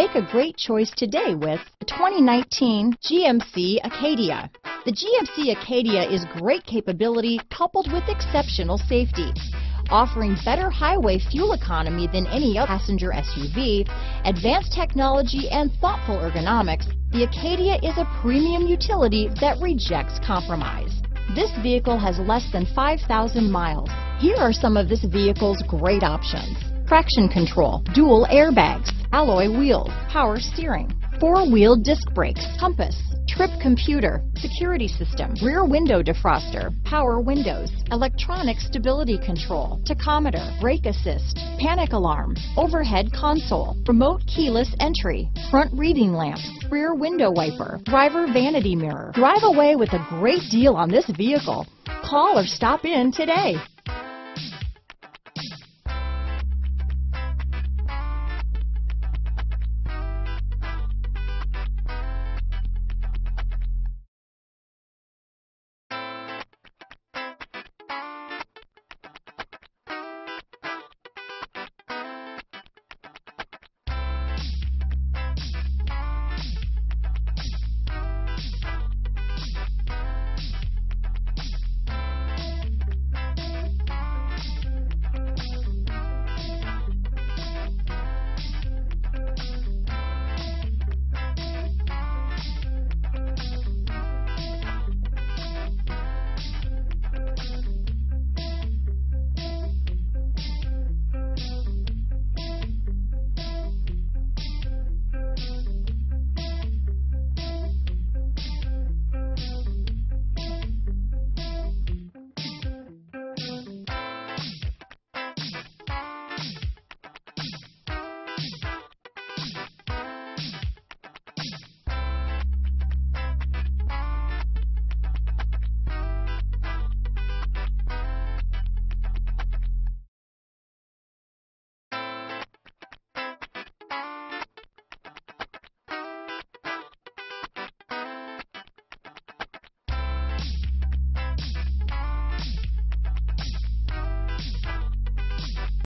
Make a great choice today with the 2019 GMC Acadia. The GMC Acadia is great capability coupled with exceptional safety offering better highway fuel economy than any other passenger SUV, advanced technology and thoughtful ergonomics, the Acadia is a premium utility that rejects compromise. This vehicle has less than 5,000 miles. Here are some of this vehicle's great options. Traction control, dual airbags, alloy wheels, power steering, four-wheel disc brakes, compass, trip computer, security system, rear window defroster, power windows, electronic stability control, tachometer, brake assist, panic alarm, overhead console, remote keyless entry, front reading lamp, rear window wiper, driver vanity mirror. Drive away with a great deal on this vehicle. Call or stop in today.